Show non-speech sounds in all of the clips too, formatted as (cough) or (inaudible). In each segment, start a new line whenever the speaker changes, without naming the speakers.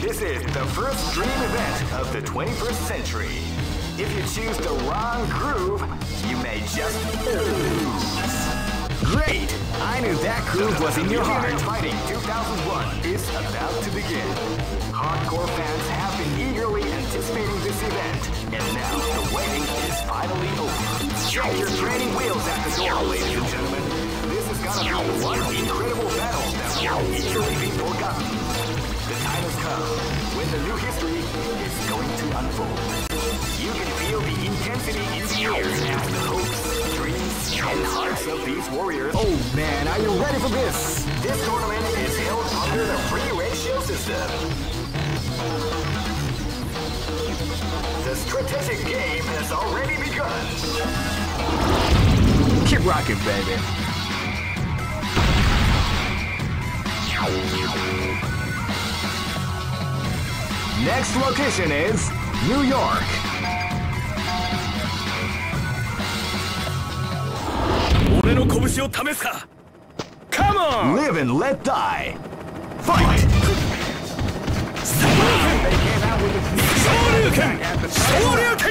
This is the first dream event of the 21st century. If you choose the wrong groove, you may just lose. Great! I knew that groove was in your heart. Fighting 2001 is about to begin. Hardcore fans have been eagerly anticipating this event, and now the waiting is finally over. Check your training wheels at the door, ladies and gentlemen. This is gonna be one incredible battle that will easily be forgotten. The time has come when the new history is going to unfold. You can feel the intensity in the air as the hopes, dreams, and hearts of these warriors.
Oh man, are you ready for this?
This tournament is held under the free ratio system. The strategic game has already begun.
Keep rocking, baby. Next location is New York.
Come on!
Live and let die. Fight!
Shoryuken!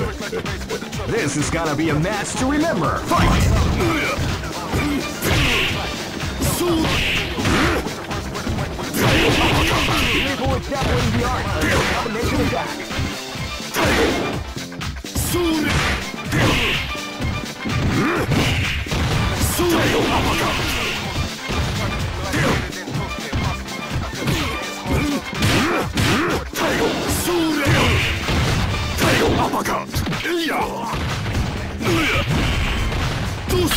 (laughs)
This is gonna be a match to remember. Fight! People with the art of the combination attack. や。とそれ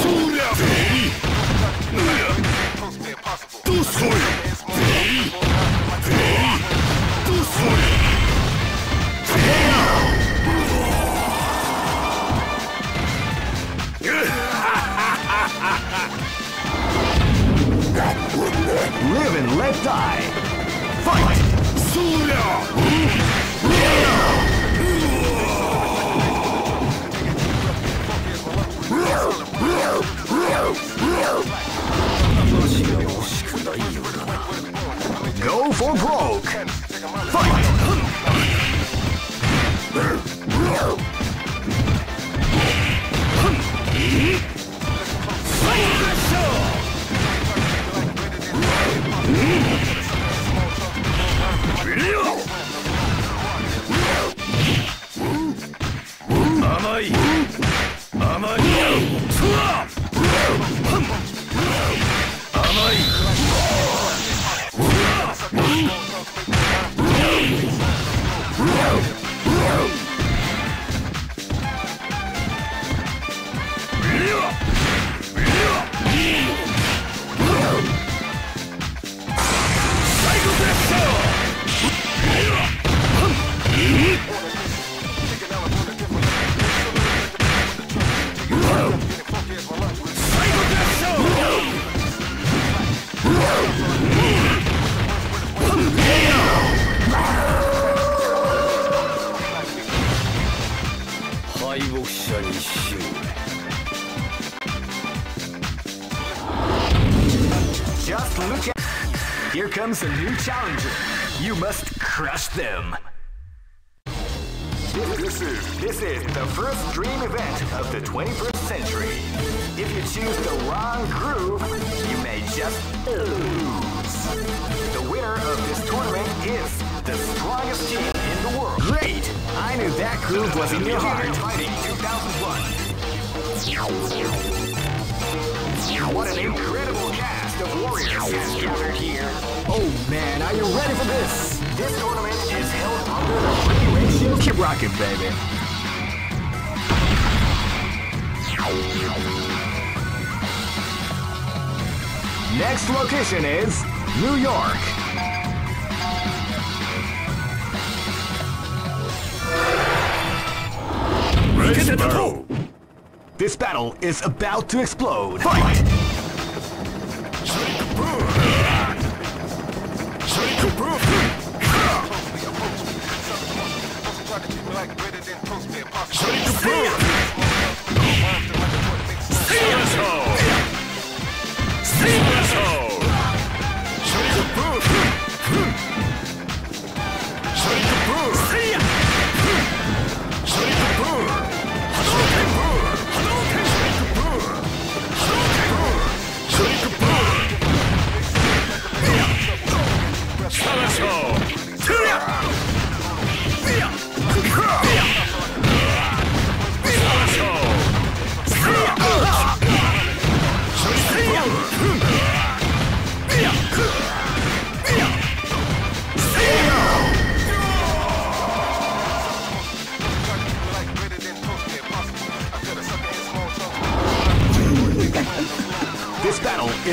そりゃべり
とそれそりゃ Go for
broke. Comes a new challenger. You must crush them. This is this is the first dream event of the 21st century. If you choose the wrong groove, you may just lose. The winner of this tournament is the strongest team in the world. Great! I knew that groove was in your heart. Fighting 2001. What an incredible cast of warriors has gathered here. Oh man, are you ready for this? This tournament is held under the ratio. Keep rocking, baby.
Next location is New York. This battle is about to explode. Fight!
Shake boom! Special! Special! Shake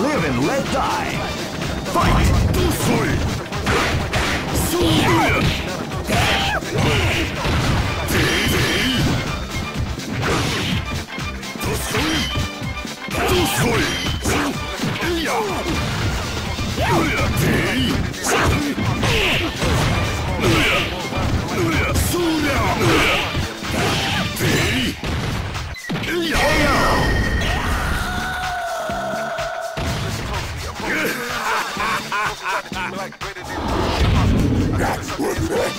Live and let die. Fight!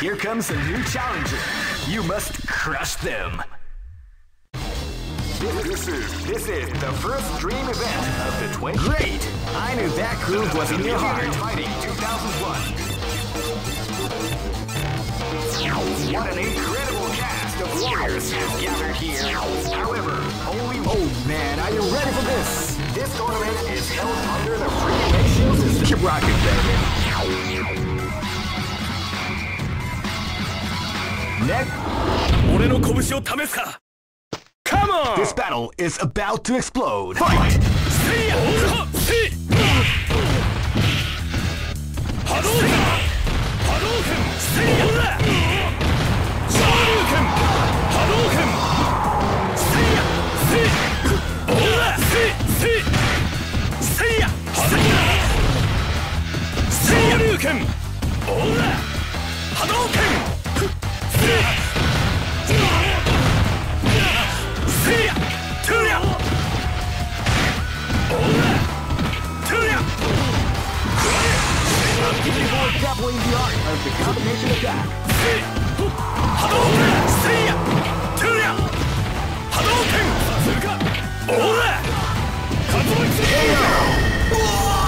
Here comes a new challenger. You must crush them. This, this is this is the first dream event of the 20. Great! I knew that groove was in your heart. Fighting 2001. What an incredible cast of warriors has gathered here. However, only. Oh man, are you ready for this?
This tournament is held under the free nation.
Keep rocking, baby. Next.
Come on!
This battle is about to explode. Fight!
射流拳オーラ波動拳せいやトゥーヤオーラトゥーヤ
Doubling the art of the combination attack.
Hadouken! Seiya! Tuya! Hadouken! Oura! Kazuki! Air!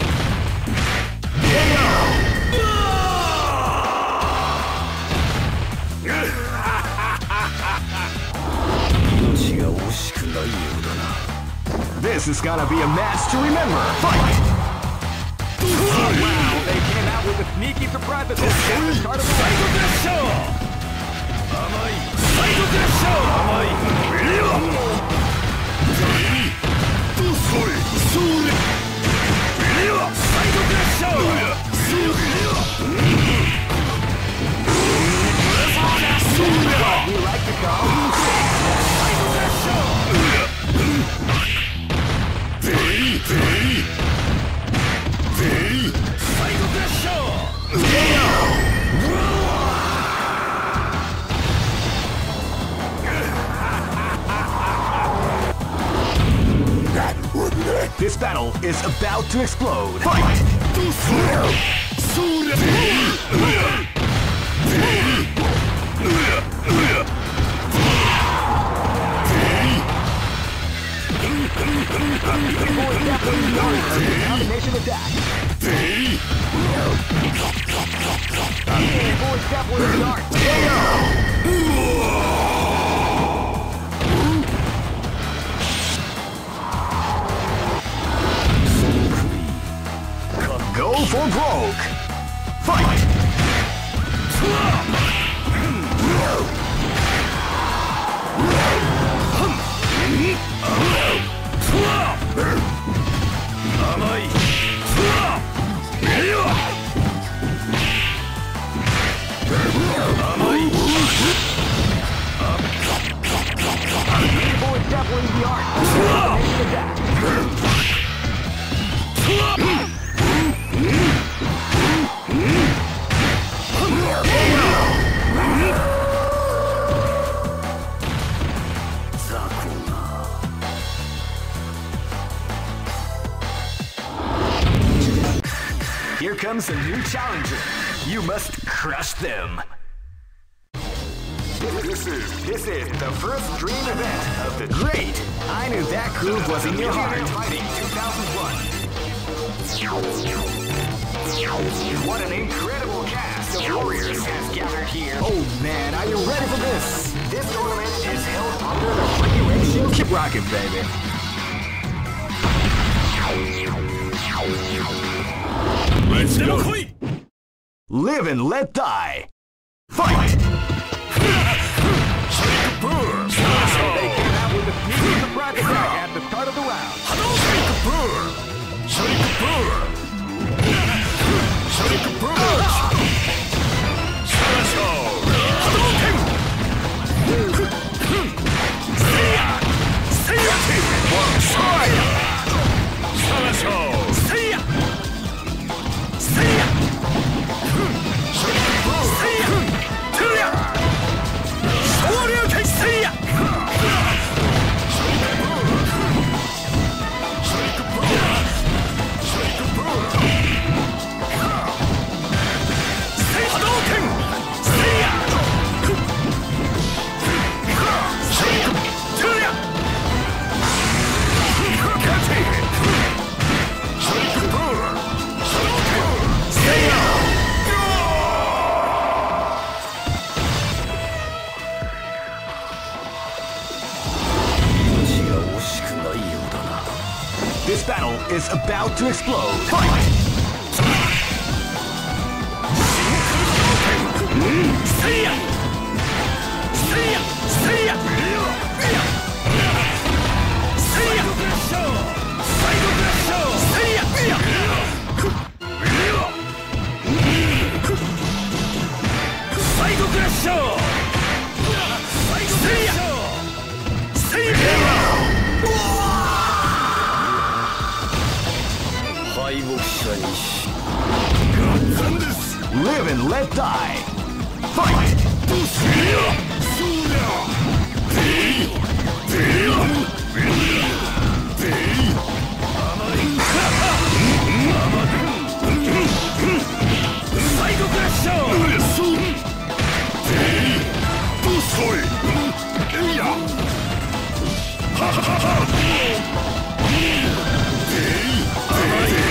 This is gonna be a match to remember. Fight!
Oh, wow, they came out with a sneaky surprise at
this
game. Start of the
show! Amai! Fight
of the
show! Amai! to explode. Brewage!
is about to explode. Fight!
See ya! See ya! See ya! See! Psycho Crash Show! See ya! See ya! かにです
Live and let die. Fight.
どうすりゃそうだデイデイアム
デイデイ
サイドクラッシャー
そう
デイどういや
ハハハハデイデイ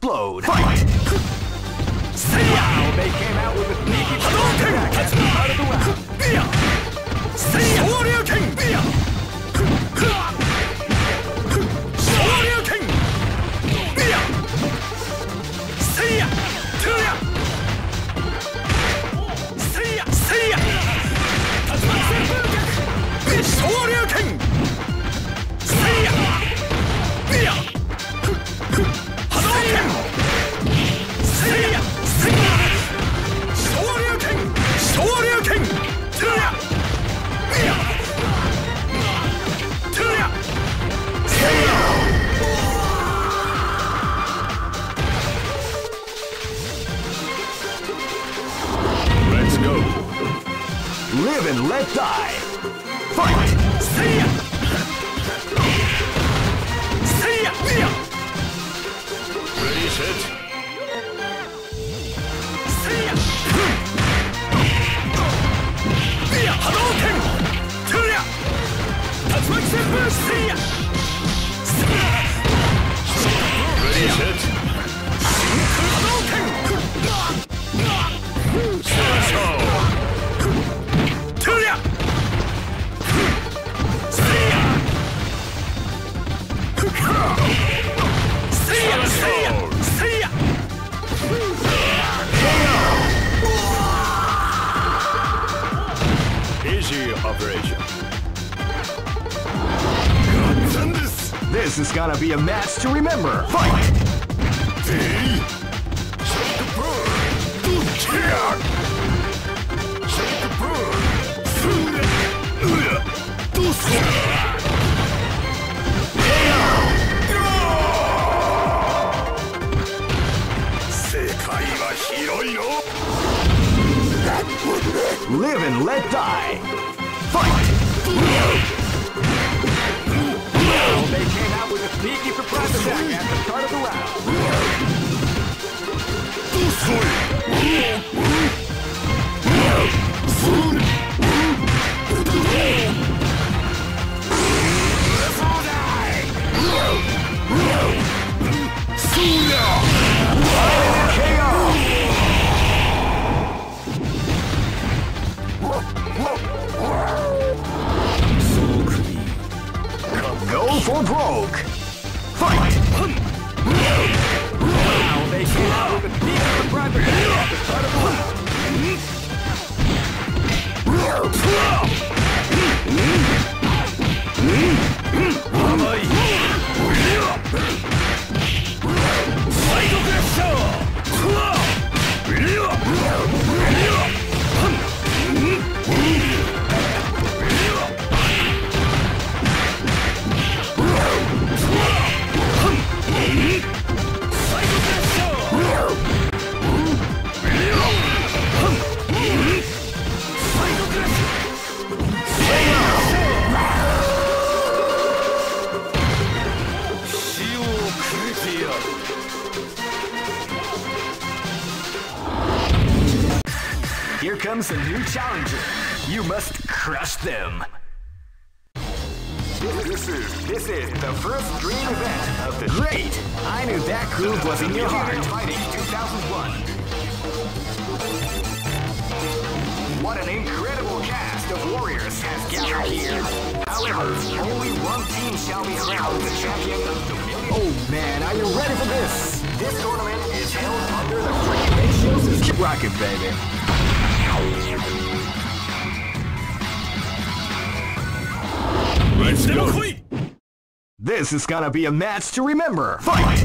This is gonna be a match to remember. Fight!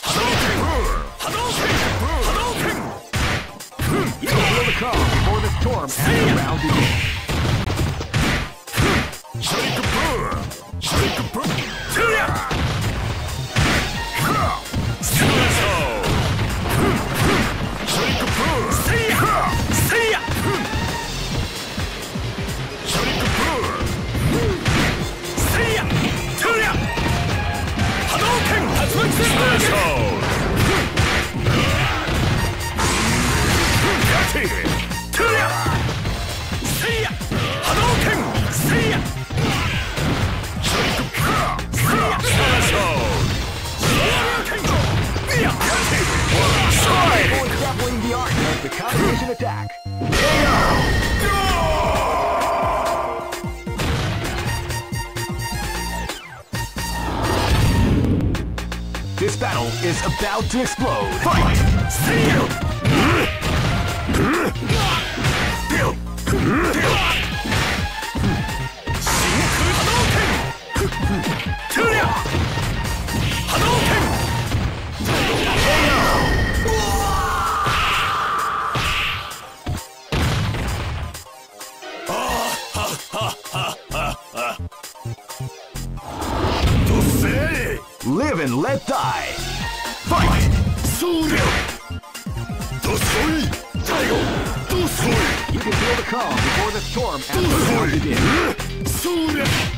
Hadouken! Hadouken! Hadouken! Hadouken! Hadouken!
Hadouken! Hadouken! Hadouken! to explore. storm after storm begins.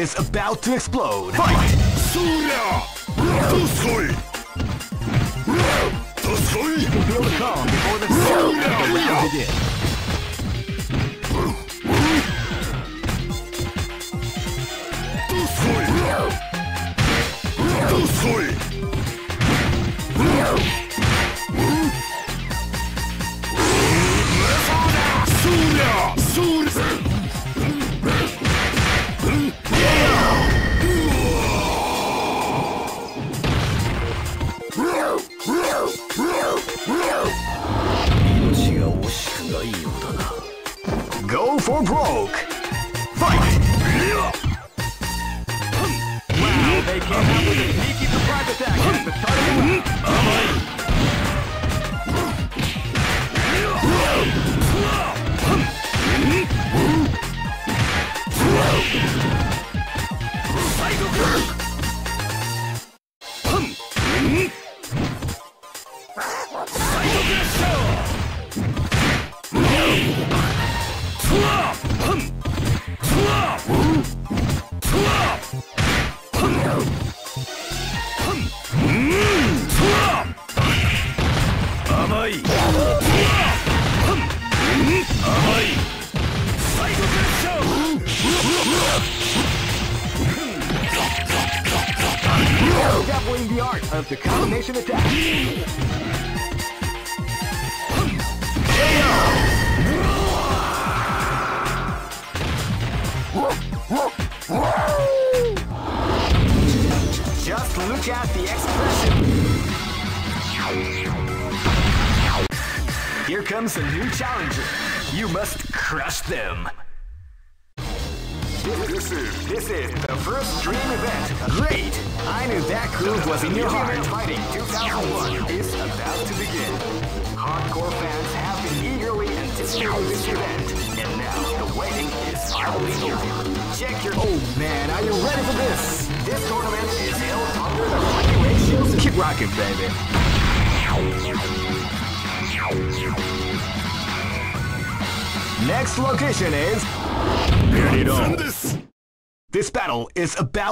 is about to explode.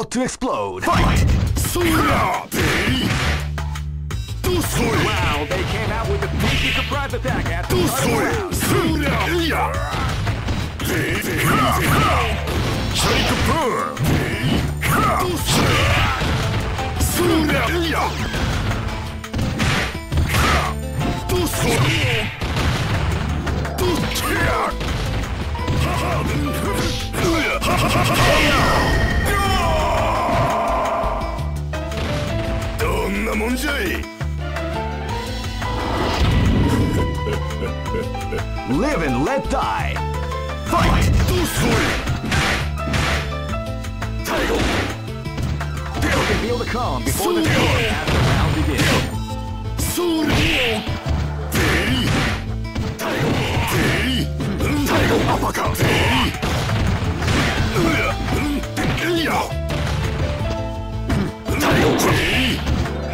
About to explode. Fight!
Wow, they came out with a sneaky surprise attack at the
んじゃい
Live and let die! Fight!
どうすごい最後
Feel the calm before the storm
after
the round begins.
それをデリ太陽デリ太陽アパカデリうわっ
デリよ
太陽デリ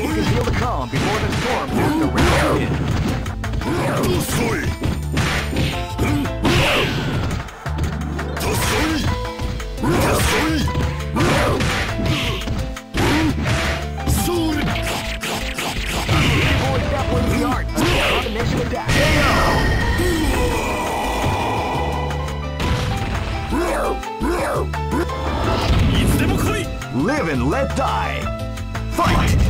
You
can feel the calm before the storm as the round begins. Boy, definitely the art of combination attack.
Live and let die. Fight!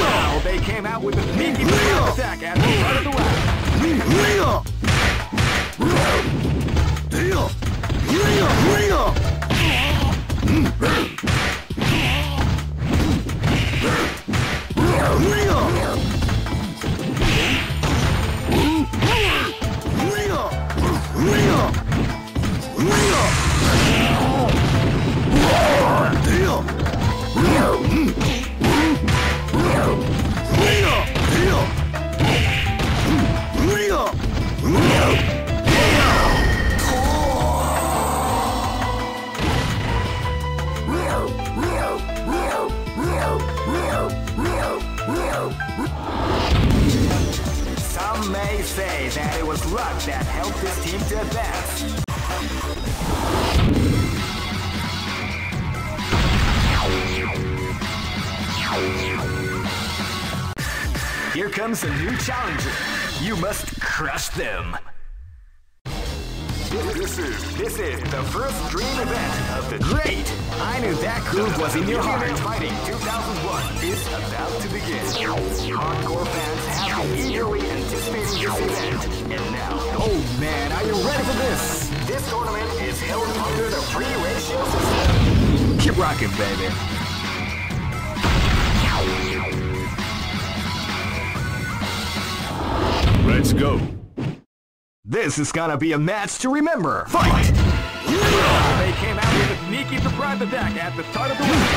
Wow, they came out with a sneaky attack at the start of the round. Some comes a new challenger. You must crush them. This is this is the first dream event of the great. I knew that groove was in your heart. Fighting 2001 is about to begin. Hardcore fans have been eagerly anticipating this event, and now, oh man, are you ready for this? This tournament is held under the free ratio system. Keep rocking, baby.
Let's go.
This is gonna be a match to remember. Fight!
They came out with a sneaky surprise attack at the start of the round.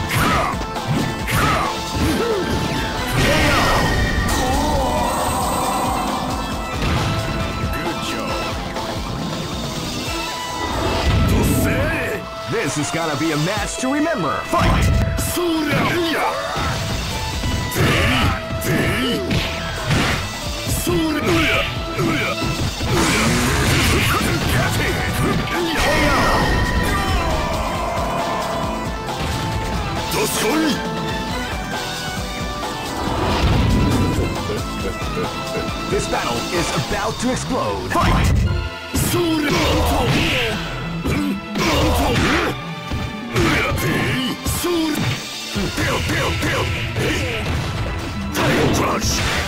This is gonna be a match to remember. Fight! This battle is about to explode. Fight! This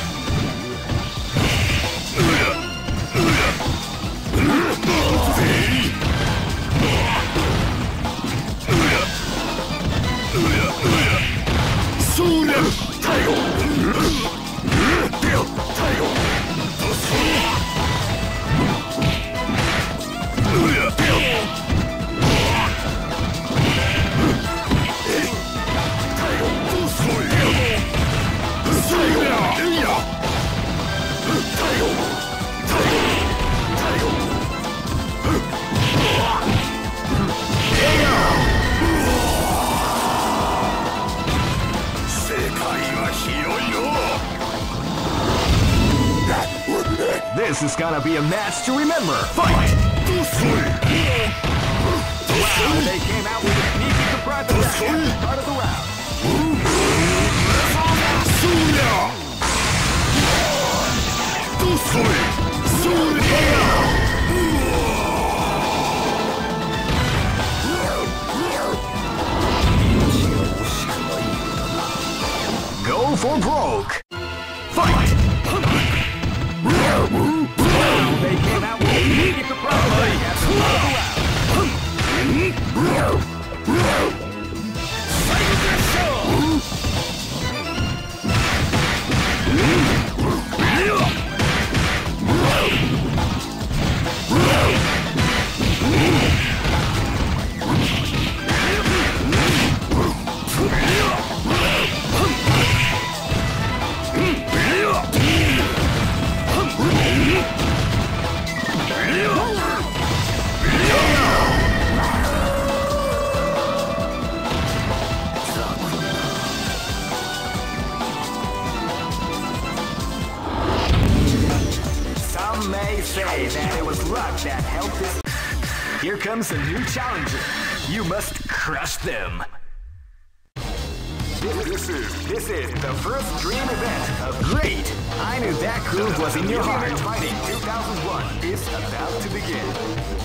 that groove was in your heart. Fighting 2001 is about to begin.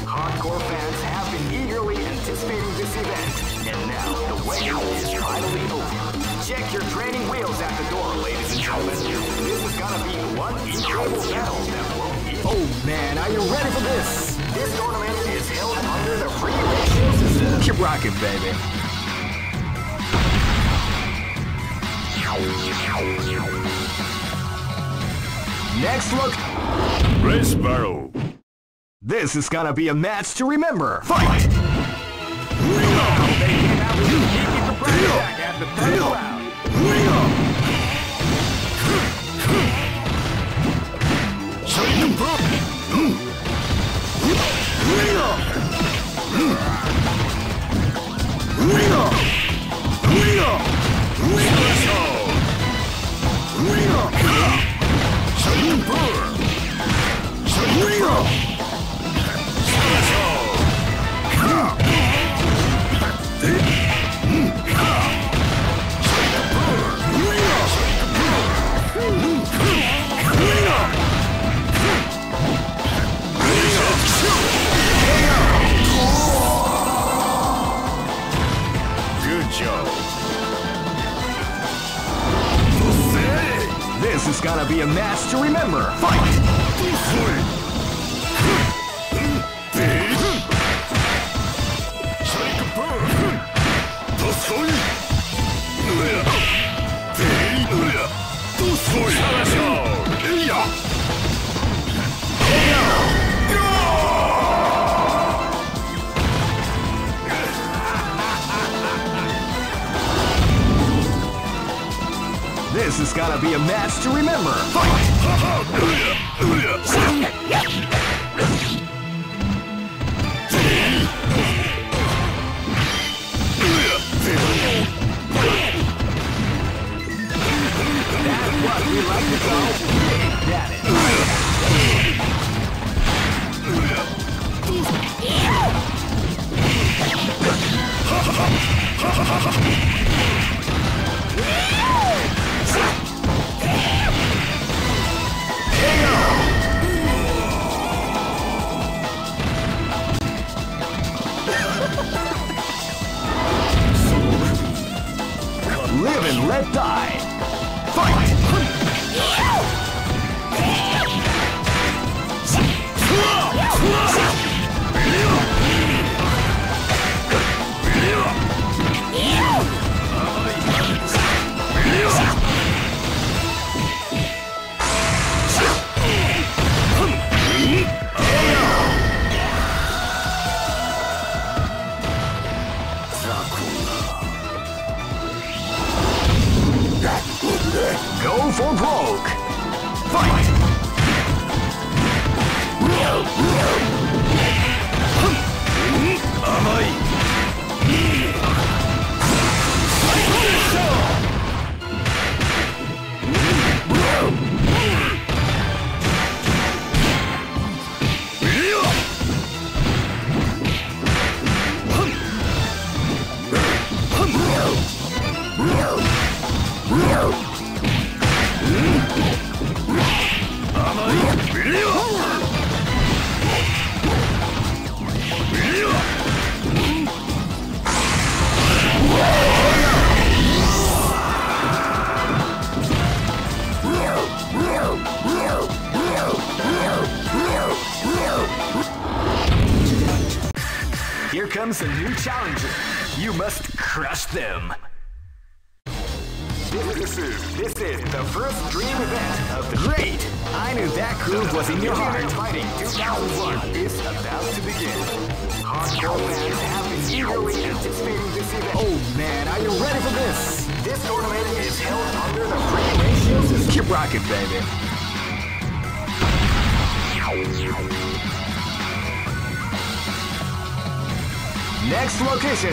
Hardcore fans have been eagerly anticipating this event, and now the wait is finally over. Check your training wheels at the door, ladies and gentlemen. This is gonna be one incredible battle that won't be Oh man, are you ready for this?
This tournament is held under the free ratio system.
Keep rocking, baby. Next look,
Race
this is gonna be a match to remember. Fight!
A sneaky surprise
Is gonna be a match to remember. Fight! This is gonna be a match to remember. Fight! What we like to call challenger. You must crush them.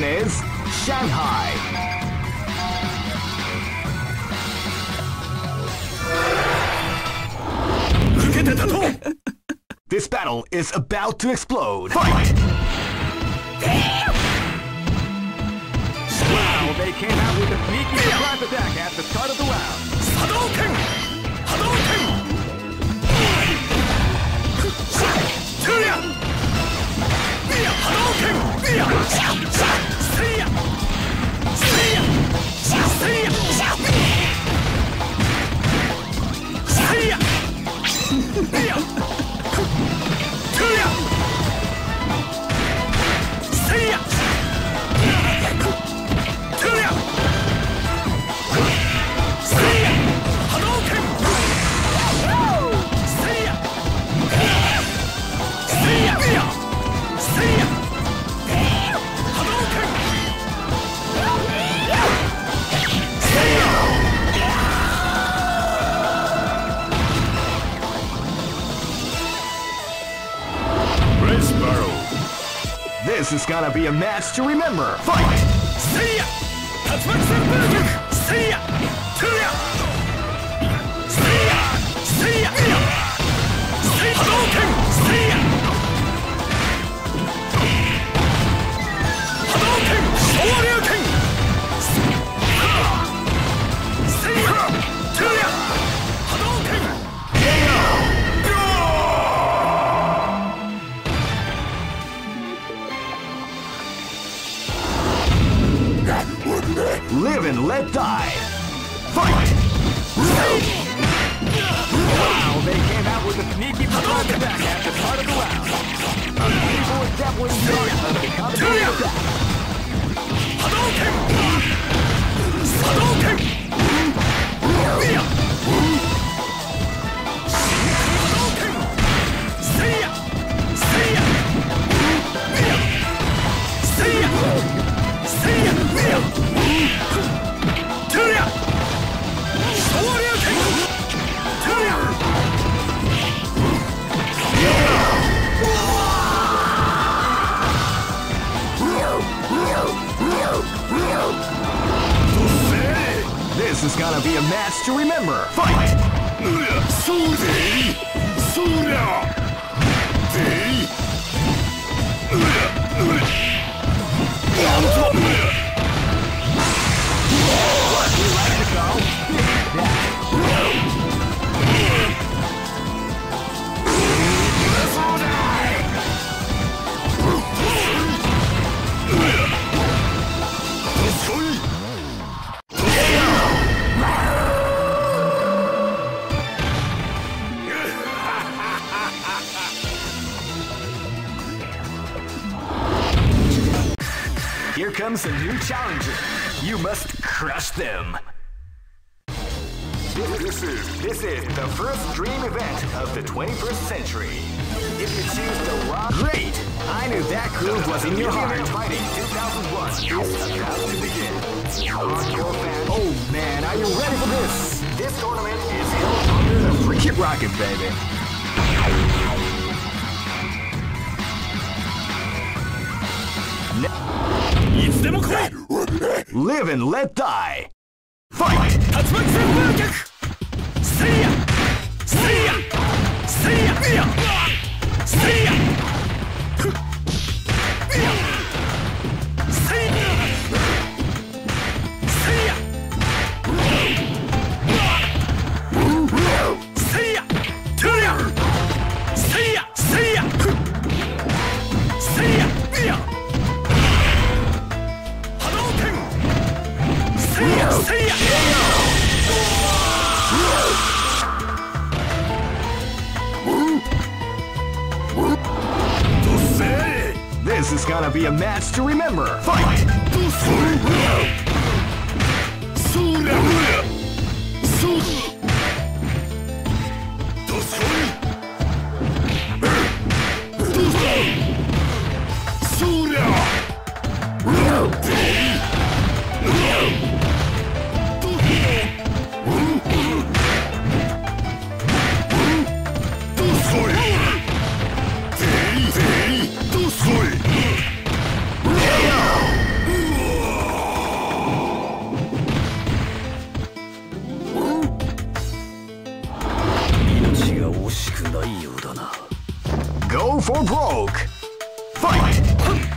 Is
Shanghai. (laughs) This battle is about to explode. Fight!
Wow, they came out with a sneaky surprise attack at the start of the round.
受 This is gonna be a match to remember. Fight!
See ya!
sword and let die. Fight!
Wow, they came out with a sneaky promote attack at the start of the round. Unbelievable is that when you are of the combination attack.
Hadouken! is gonna be a match to remember. Fight!
Suri!
Sura! rocking, baby. Live and let die. Fight!
See ya!
See ya! See ya! See ya! to remember.
惜しくないようだな
Go for broke! Fight!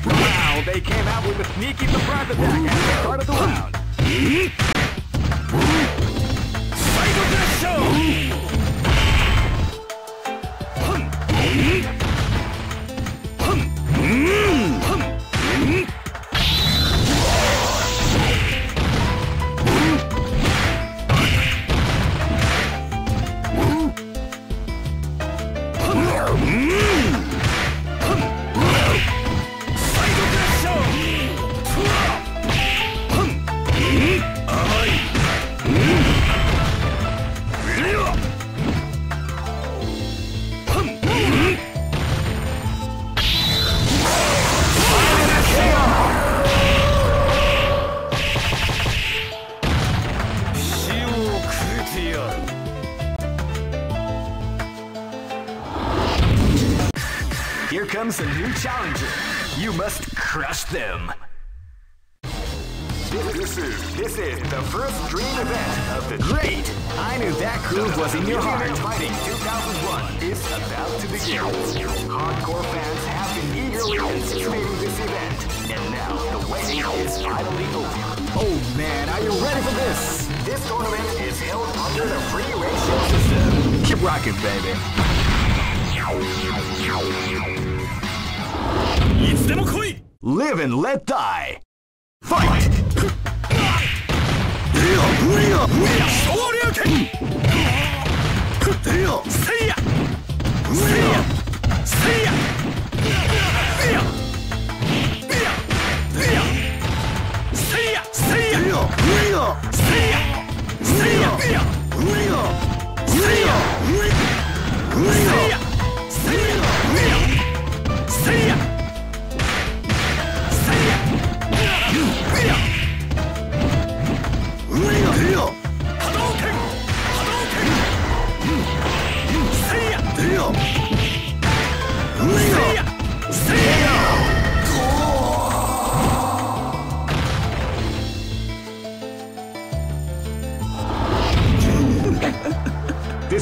Wow, they came out with a sneaky surprise attack at the start of the round.
Fight with the show!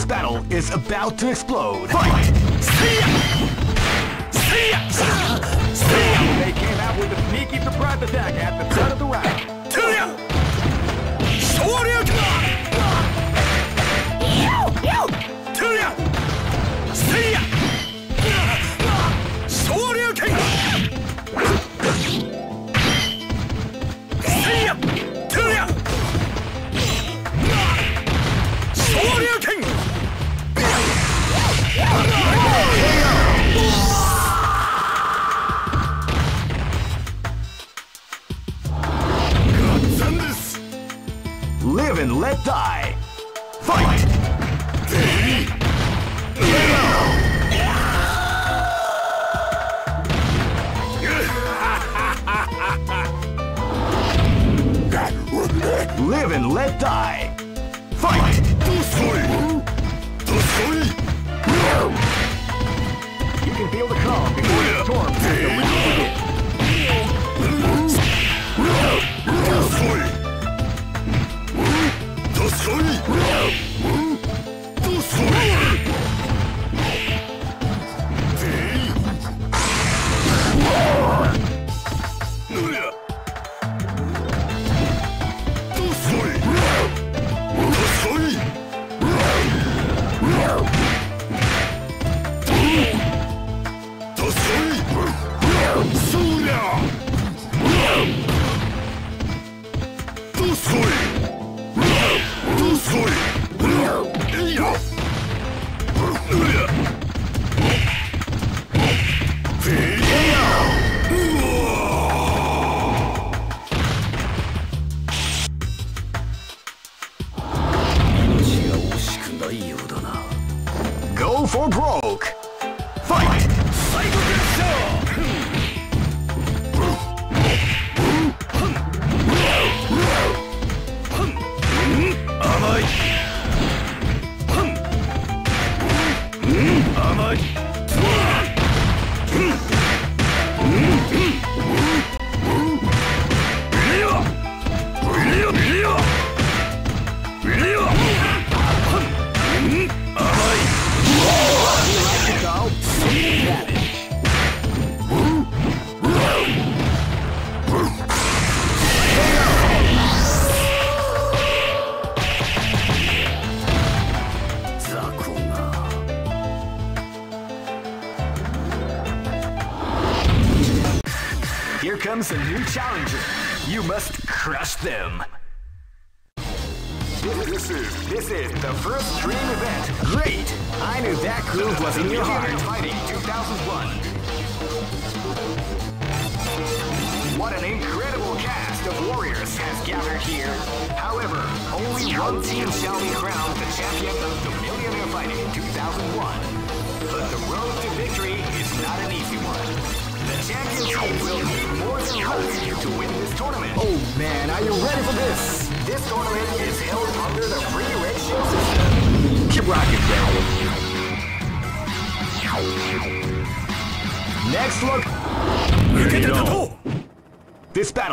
battle is about to explode. Fight!
See ya! See ya! See ya!
They came out with a sneaky surprise attack at the start of the round. Yeah.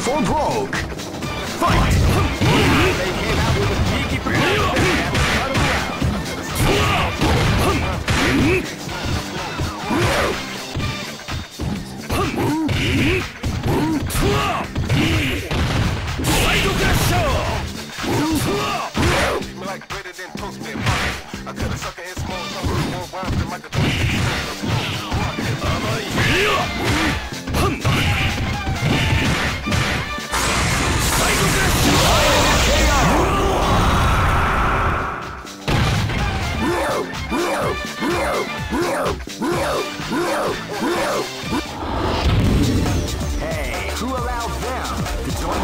For broke. Fight!
Hey, who allowed them to join?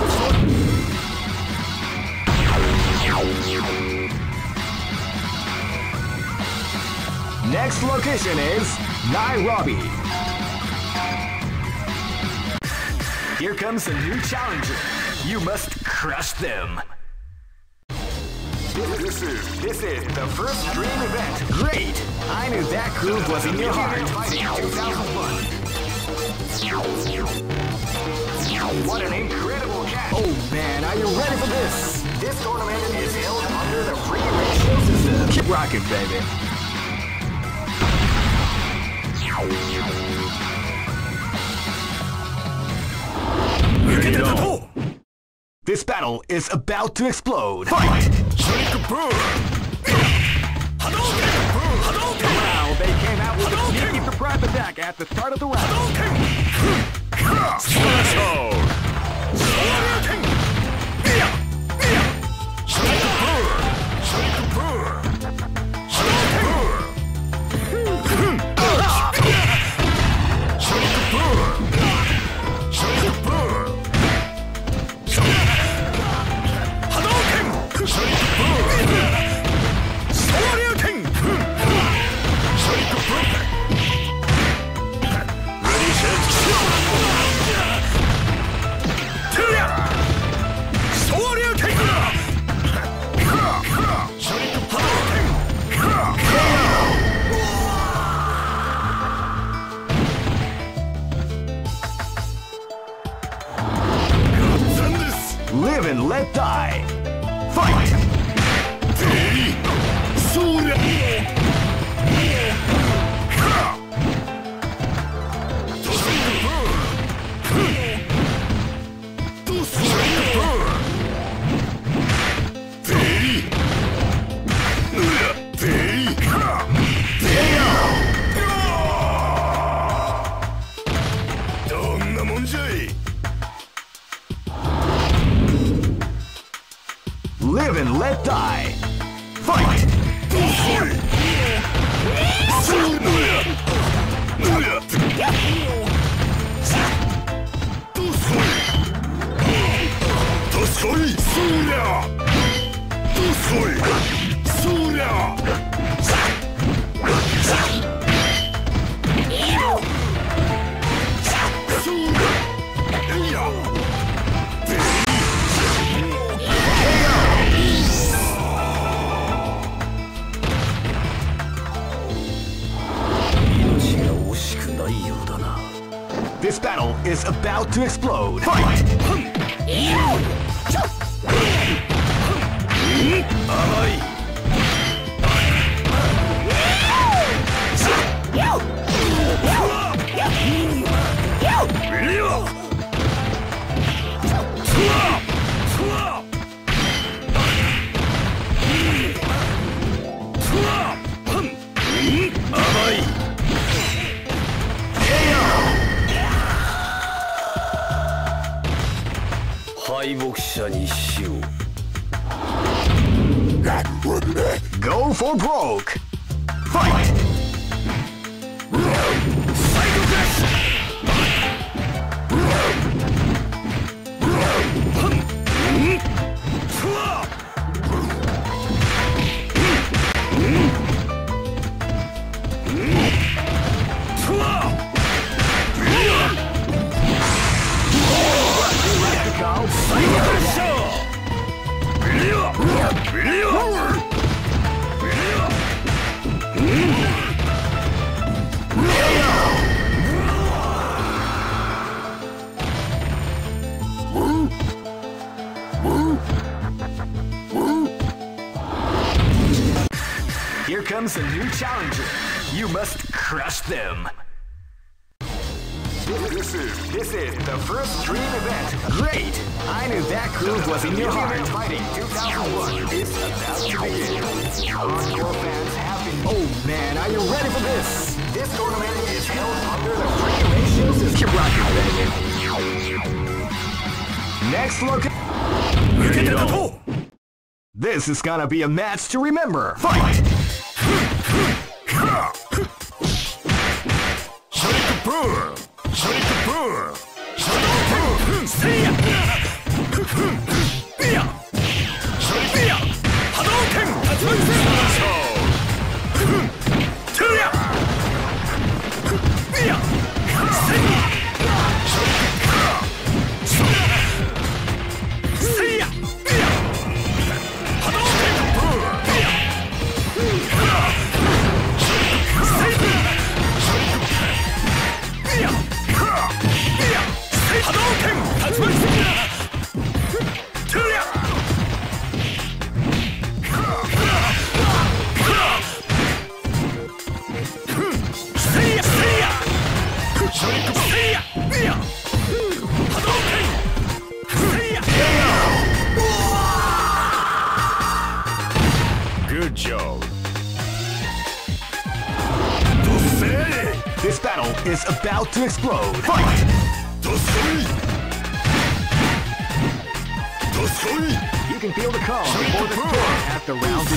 Next location is Nairobi.
Here comes a new challenger. You must crush them. This is this is the first dream event.
Great! I knew that groove was in your heart.
Fighting 2001. What an incredible catch!
Oh man, are you ready for this?
This tournament is held under the free ratio system.
Keep rocking, baby. This battle is about to explode. Fight!
Wow, they came out with a sneaky surprise attack at the start of the round.
die. let die. This is gonna be a match to remember. Fight!
Shurikapur! Shurikapur! Shurikapur! See
ya! Hadouken! Tatsutsu! about to explode. Fight! You can feel the
call.
for
the
storm after round two.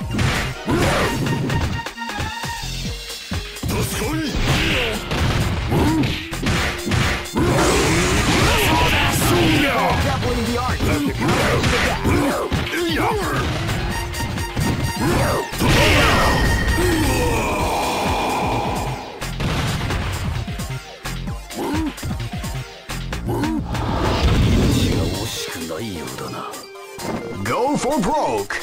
broke.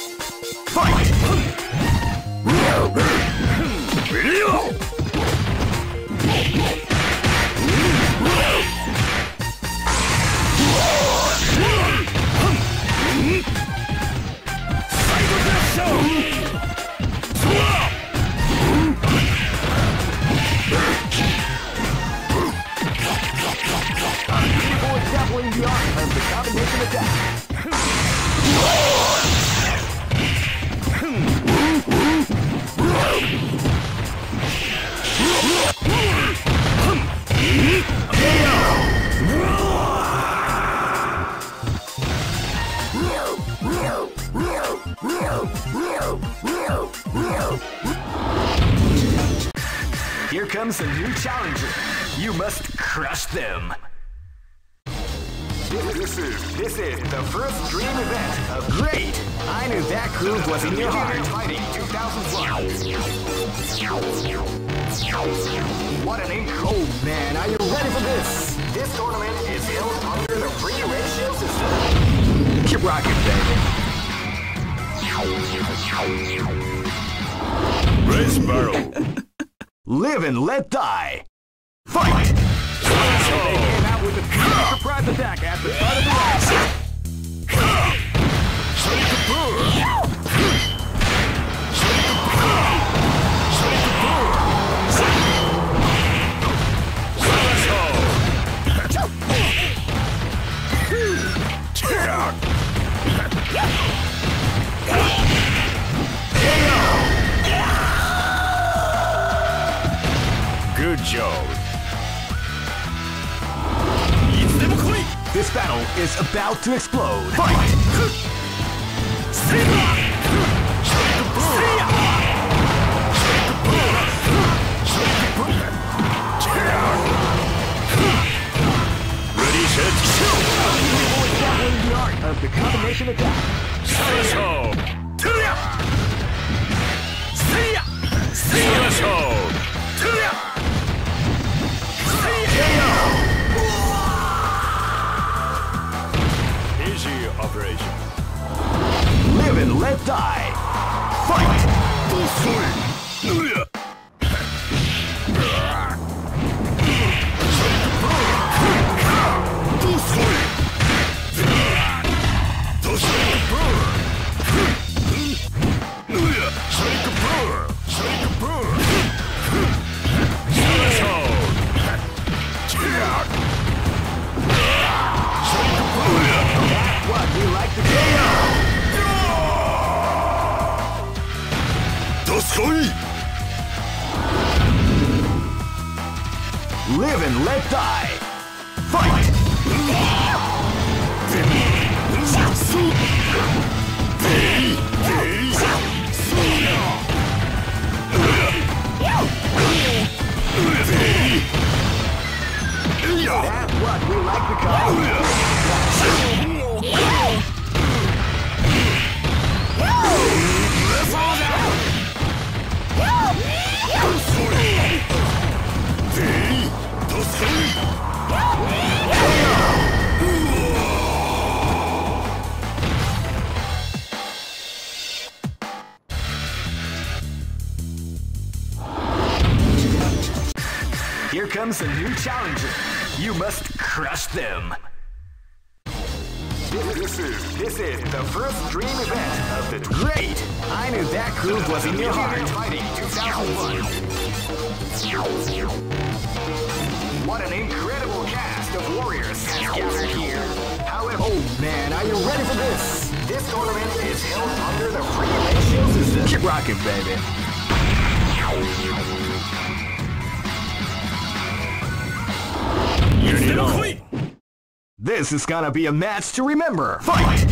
to explode. comes a new challenger. You must crush them. This
is,
this is the first dream event of the Great! I knew that groove was in your heart.
Fighting 2001. What an incredible cast of warriors has gathered here. However,
oh man, are you ready for this?
This tournament is held under the free ratio system.
Keep rocking, baby. This is gonna be a match to remember. Fight!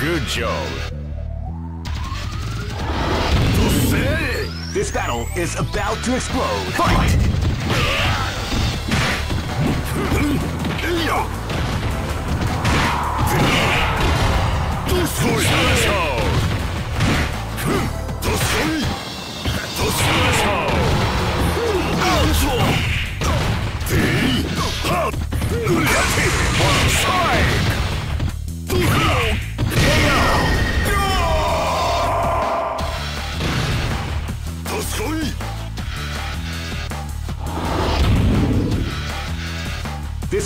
Good job.
This battle is about to explode. Fight! This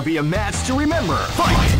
gonna be a match to remember. Fight!